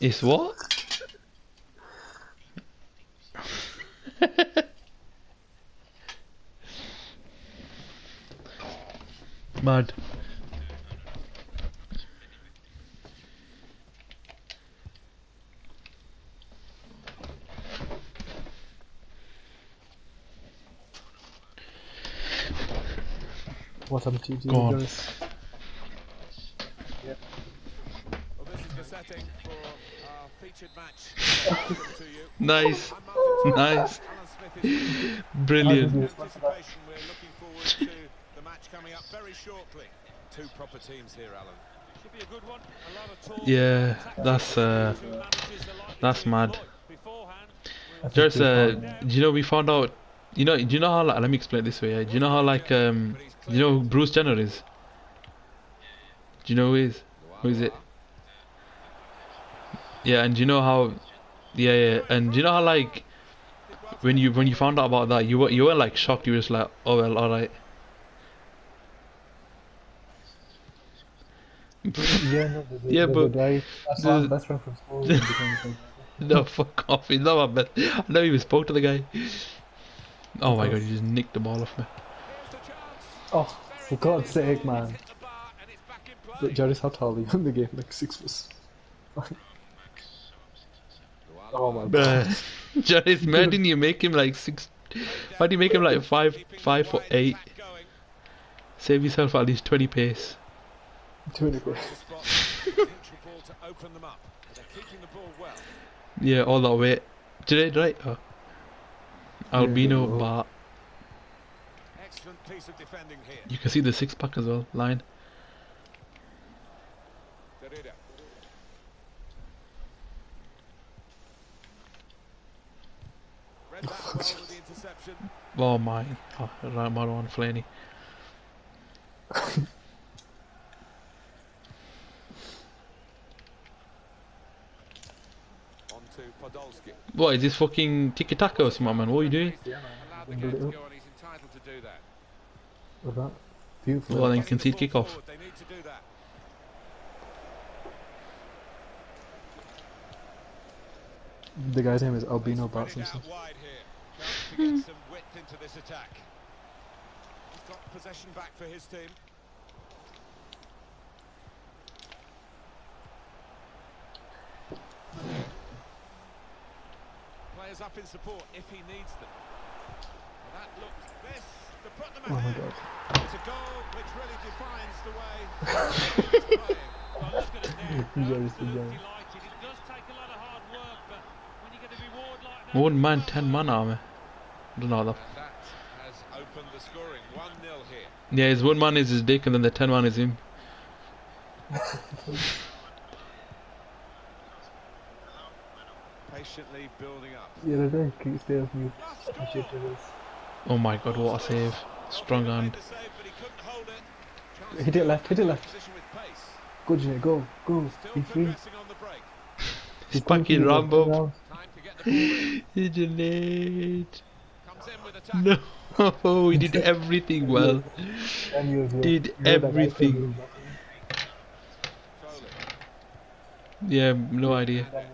It's what? Mad. What happened to you, Go on. Jonas? Well, this is the setting for our featured match. Welcome to you. Nice. I'm Martin Nice. Alan Brilliant. We're looking forward to the match coming up very shortly. Two proper teams here, Alan. Should be a good one. A lot of talk. Yeah, that's uh, Two managers are likely that's mad. employ Beforehand, I think Just uh, do you know we found out? You know, do you know how? Like, let me explain it this way. Yeah? Do you know how like um, do you know who Bruce Jenner is? Do you know who he is? Who is it? Yeah, and you know how? Yeah, yeah, and you know how like when you when you found out about that, you were you were like shocked. You were just like, oh well, all right. yeah, no, the, Yeah, the, but the guy, that's the- my best friend from school. he became like- No, fuck off. He's not my best. I never even spoke to the guy. Oh my god, he just nicked the ball off me. here's the chance. oh, for God's sake, man. Hit the bar and it's back in. Jarvis, how tall are you in the game? Like six foot. Oh my god. Bruh. Just imagine you make him like six. Why do you make him like five, five foot eight? Save yourself at least twenty pace. Twenty many goals. ball to open them up. They're keeping the ball well. Yeah, all that way. Did I right? Oh. Albino, yeah. but piece of defending here. you can see the six pack as well. Line. Derrida. Read that well with the interception. Oh my. Oh, right, Marwan Flaney. On to Podolski. What is this fucking tiki taka or something, man? What are you doing? Allowed the Build game to up. go on. He's entitled to do that. Beautiful. Well, then concede ball kickoff. forward, They need to do that. The guy's name is Albino Bart Spread it Simpson. out wide here. Chance to get some width into this attack. He's got possession back for his team. Players up in support if he needs them. Well, that looked this to put them Oh my ahead. god. It's a goal which really defines the way. Well, look at it there. Jarvis, Absolutely Jarvis. delighted. It does take a lot of hard work, but when you get a reward like that... One man, ten man army. Don't know that. And that has opened the scoring. 1-0 here. Yeah, his one man is his dick, and then the ten man is him. Patiently building up. The other day, can you stay off mute? I should do this. Oh my god, what a save! Strong Made hand. the save, but he couldn't hold it. Chance Hit it left, hit it left. Good, with. Go, Jay, go, go. Still Be free. progressing on the. He's Go, fucking go, Rambo. go. Time to get the. He did Comes in with attack. No, he did everything well. And you- you- Did you know everything. Yeah, no idea. They're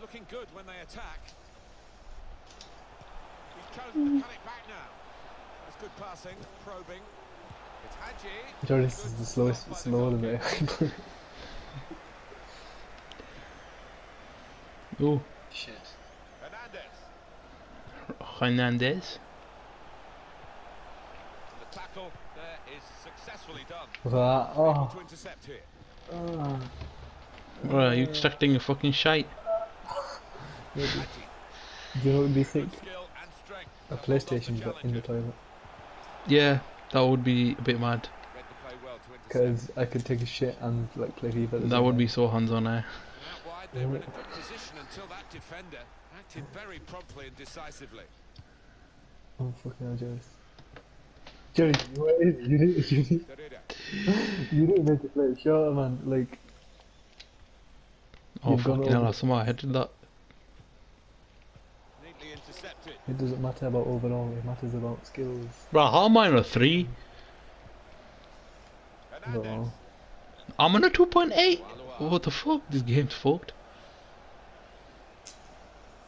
looking good when they attack. He's chosen to hmm. cut it back now. That's good passing, probing. It's Hadji. Jarvis is the slowest, slower than me. Oh, Shit. Hernandez. Hernandez. And the tackle there is successfully done. That, Able oh. to intercept here. ah. Right, you extracting a fucking shite. Maybe. Do you know what would be sick? Good skill and strength. A to hold off the PlayStation but in the toilet. Yeah, that would be a bit mad. Read the play well to intercept. Because I could take a shit and like play FIFA. at the That would be so hands-on. Eh? They were in a good position until that defender acted very promptly and decisively. Oh fucking hell, Jarvis. Jarvis, what is you didn't you didn't you didn't make the play. Sure, man. Like Oh You've gone fucking hell! over. I somehow headed that. Neatly intercepted. it doesn't matter about overall. It matters about skills. Bro, how am I on a three? No. I'm on a 2.8. What the fuck? This game's fucked.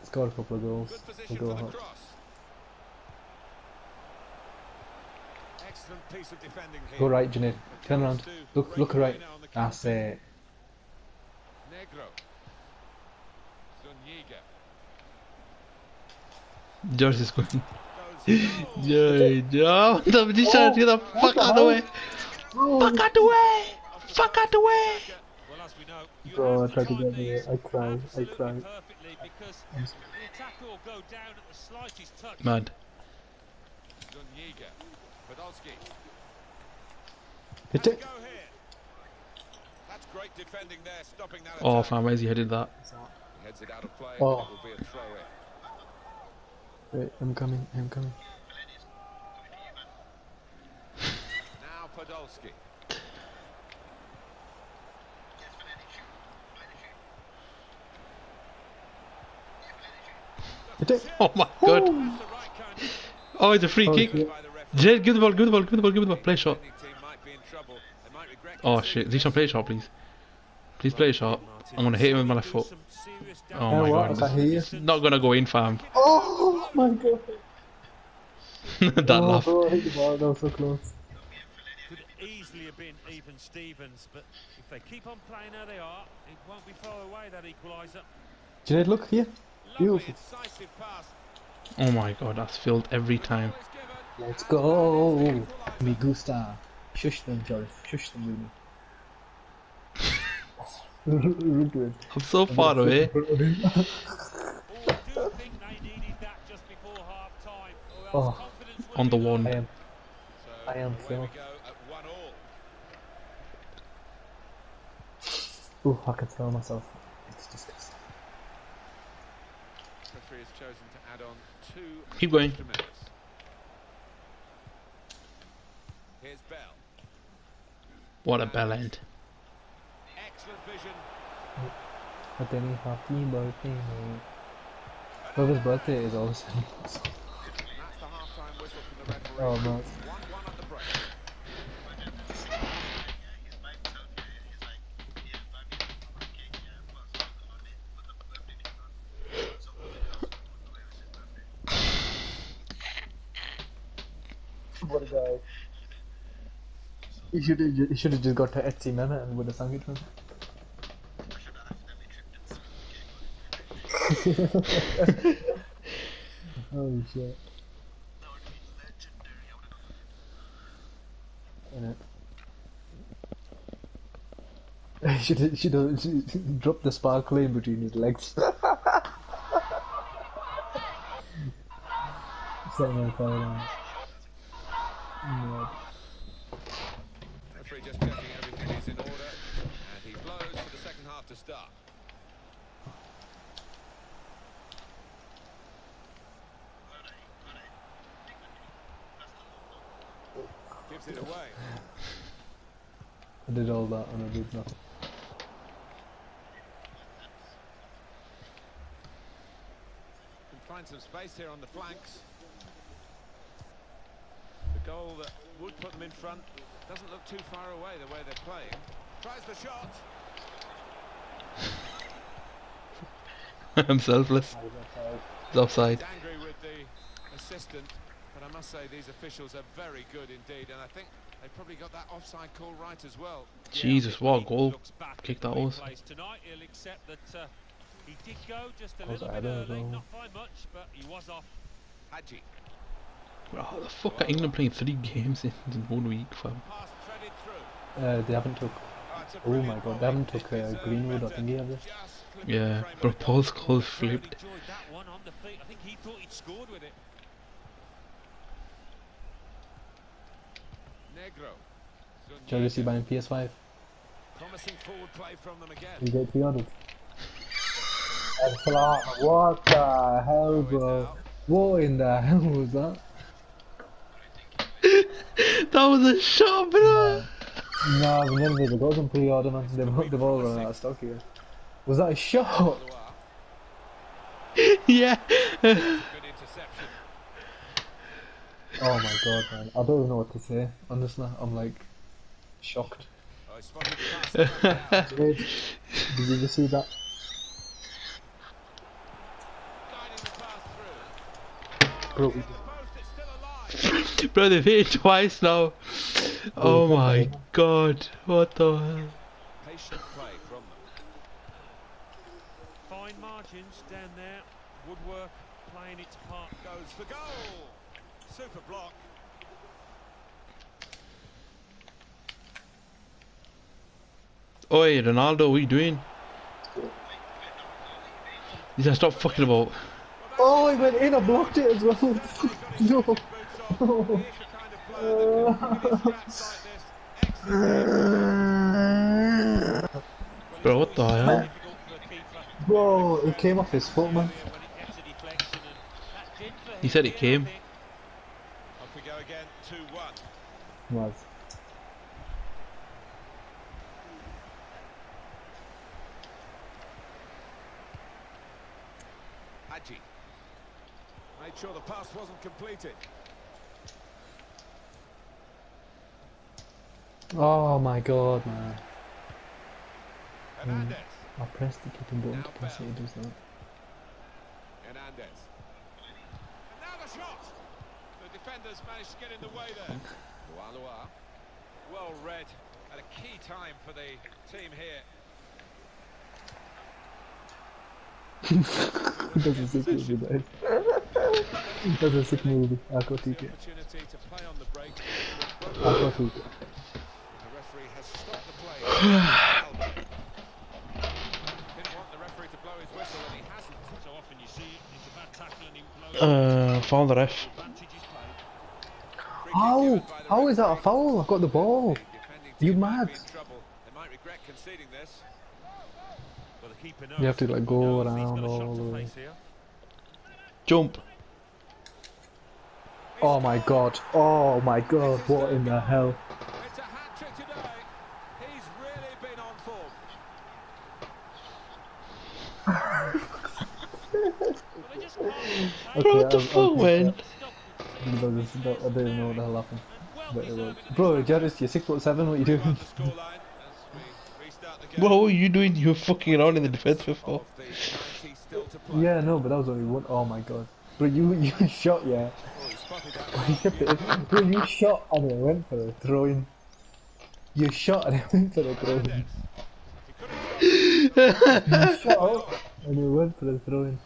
Scored a couple of goals. Good We'll position go for the home. cross. Excellent piece of defending here. Go right, Junaid. Turn around. Look, look right. Now on the That's it. Negro. Zuniga. George is going. Goes Joy, Joe. Oh, the magician, oh, get the fuck out of the way. Fuck out the way. Fuck out the way. Well, as we know, you Bro, I tried to get me. these I cried. I cried. perfectly because the attacker will go down at the slightest touch. Mad. Zuniga. Hit it. That's great defending there, stopping that Oh, attack. fam, where's he headed that? Heads it out of play. Oh. It will be a throw in. Wait, I'm coming. I'm coming. Now Podolski. Hit it. Oh my god. That's the right kind of Oh, it's a free Oh, kick. Shit. by. Jed, give the ball, give the ball, give the ball, give the ball. Play shot. Defending team might be in trouble. They might regret Oh conceding shit, Zishan, play a shot, please. Please play a shot. I'm gonna hit him with my left foot. Oh my god. I can't. It's not gonna go in, fam. Oh my god. that oh, laugh. bro, I hit the ball. That was so close. Could easily have been even Stevens, but if they keep on playing how they are, it won't be far away that equaliser. Junaid, look here. Lovely Beautiful. Oh my god, that's filled every time. Ball is given. Let's go. Me gusta. Shush them, Joris. Shush them, Rudy. I'm so far away. Oh, I do think they needed that just before half time. Or else. On the be low. one. I am. So I am away Phil. we go at one all. Ooh, I can smell myself. It's disgusting. Referee has chosen to add on two Keep going. minutes. Here's Bell. What a bell end. Excellent vision. But then he happy birthday, mate. Whoever's birthday is always That's the half-time whistle from the referee. Oh, 1-1 nice. at the break. What a guy. He should have he should have just got to Etsy Nana and would have sung it to him. Holy shit. Innit? He should have, should have should dropped the sparkler in between his legs. Setting on fire now. No. Referee just checking everything is in order. And he blows for to start. Gives it away. I did all that and I did nothing. Can find some space here on the flanks. The goal that would put them in front doesn't look too far away the way they're playing. Tries the shot. I'm selfless. It's offside. He's angry with the assistant, but I must say these officials are very good indeed, and I think they probably got that offside call right as well. Jesus, what a goal. Kick that the was. Tonight, he'll accept that uh, he did go just a Was little bit early, well? not by much, but he was off. Hadji. How the fuck are England playing three games in in one week, fam? Pass. Uh, they haven't took. Oh, it's a my god, ball. they haven't took uh, Greenwood or better. thingy, have they? Just clipped the Yeah, frame but of Paul's goal. goal flipped. enjoyed that one on the feet. I think he thought he'd scored with it. Negro. Shall we see Zuniga. buying PS5? Promising forward play from them again. You get 300. What the hell, bro? What in the hell was that? That was a shot, bro. No, never made a golden pre-order, man. They've, they've all run out of stock here. Was that a shot? Yeah. Oh my god, man. I don't even know what to say. Honestly, I'm like shocked. he spotted the pass. Junaid, did you just see that? Guiding the pass through. Bro, The post, it's still alive. Bro, they've hit it twice now. Oh, oh my god. What the hell? Patient play from them. Fine margins down there. Woodwork playing its part. Goes for goal. Super block. Oi, Ronaldo, what are you doing? You gotta stop fucking about. Oh, he went in, I blocked it as well. no. Boots Bro, what the hell? Difficult for a keeper Bro, it came off his foot, man. when it gets a deflection, and that did for He said it came. think. Off we go again. 2-1. Was. Hadji. Made sure the pass wasn't completed. Oh my god, man. Hernandez. Mm. I pressed the kicking button to press it, it does that. Hernandez. And now the shot. The defenders managed to get in the way there. Lualua. Well read at a key time for the team here. That's a sick movie, guys. That's a sick movie. I got The take Uh, found the ref. advantage is played. Free kick How? given by the How is that a foul? I've got the ball. Defending You mad? be in trouble. They might regret conceding this. Well, the keeper You have to, like, go around got a shot all the way. Jump. Oh my god. Oh my god. What in the hell? It's a hat trick today. He's really been on form. Well, they just can't Okay, Bro, what the I'll- I'll fuck, take man? that. Because it's not- I don't even know what the hell happened. Well But it was. deserved Bro, Jairus, you're six foot seven. What you doing? Rewind the scoreline as we restart the game. What were you doing? You were fucking around in the defense before. Of the 90 still to play. Yeah, no, but that was only one. Oh my god. Bro, you you shot, yeah. Oh, he spotted that You one. kept it. Bro, you shot and it went for a throw in. You shot him it went for a throw in. Hernandez. He couldn't stop it. You shot and it went for a throw in.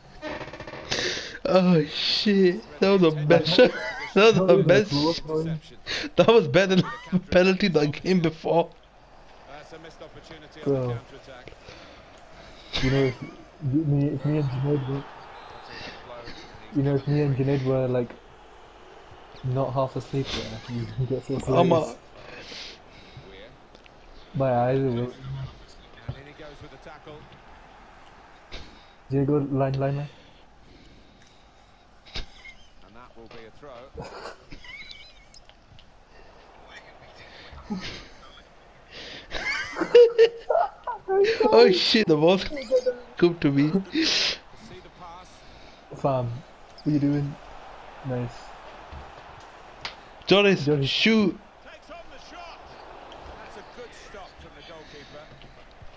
Oh shit. That was the best shot. That was the best. close throw in. Interception. That was better than the penalty that game before. That's a missed opportunity Bro. on the counter-attack. You know, if, me, if me and Junaid were, you know, if me and Junaid were like not half asleep, yeah, you you get so I'm serious. a, Weir. My eyes are wet. And in he goes with the tackle. Did you go line line man? And that will be a throw. oh shit, the ball's come to me. See the pass. Fam, what are you doing? Nice. Joris, Joris. shoot. Takes on the shot. That's a good stop from the goalkeeper.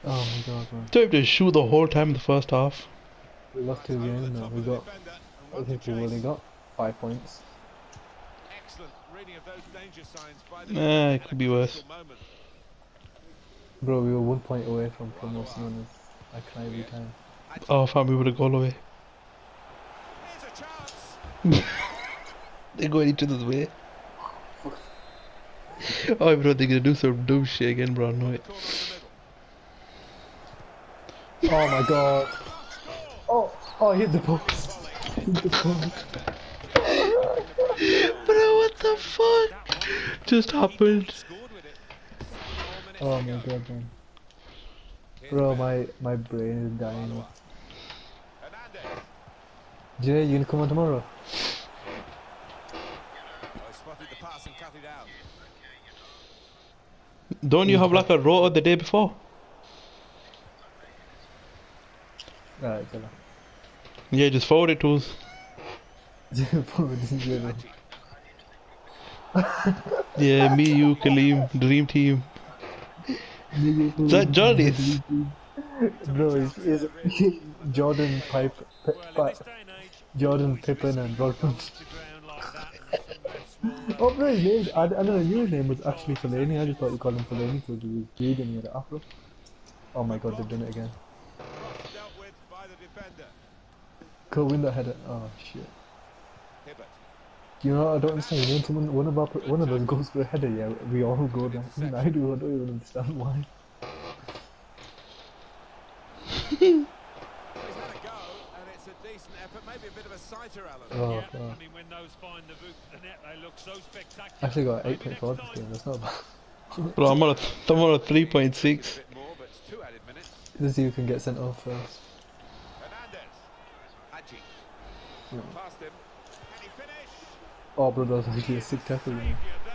Oh my god, man. Don't have to shoot the whole time in the first half. We lost two Over games now. We got, I think we only chase. got five points. Excellent reading of those danger signs by the Nah, defender it could be worse. Bro, we were one point away from promotion winners. I cry every time. Oh, fam, we would have gone away. A. They're going each other's way. Oh, bro, they're gonna do some dumb shit again, bro. I know it. Corner in the middle. Oh my god. Oh, oh, I hit the post. hit the post. Bro, what the fuck just happened? Scored with it. Seven more minutes Oh my god, man. Bro, my, my brain is dying. Hernandez. Jay, you gonna come on tomorrow? Spotted the pass and cut it out. Don't you have like a row the day before? Alright, chalo. Yeah, just forward it to us. Bro, this is really- Yeah, me, you, Kaleem, dream team. Is that Johnny's? Bro, it's, it's Jordan Pipe, P- Well, in Pi- this day and Jordan Pippen and Rodman. to ground like that and some refs will, Oh, bro, his name, I, I never knew his name was actually Fellaini. I just thought you called him Fellaini because he was big and he had an afro. Oh my god, they've done it again. Cross dealt with by the defender. Go win that header. Oh shit. Hibbert. You know, I don't understand. When someone, one of our, one of us goes for a header, yeah, we all go down. I do. I don't even understand why. He's had a go, and it's a decent effort. Maybe a bit of a sighter, Alan. Oh, yeah, God. I mean, when those find the boot of the net, they look so spectacular. Actually got Maybe 8.4 this game. That's not bad. Bro, I'm on a, I'm on a 3.6. A bit more, but it's two added minutes. Let's see who can get sent off first. Hernandez. Hadji. Yeah. Past him. Can he finish? Oh, bro, that was actually a sick tackle. You know. Saviour there.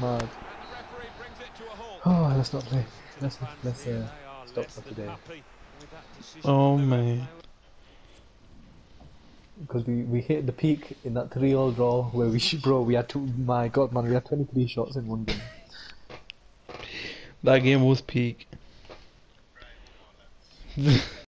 Mad. And the referee brings it to a halt. Oh, let's not play. Let's let's uh, stop for today. happy with that decision Oh, man. because we we hit the peak in that three-all draw where we sh- bro we had two. My God, man, we had 23 shots in one game. That game was peak.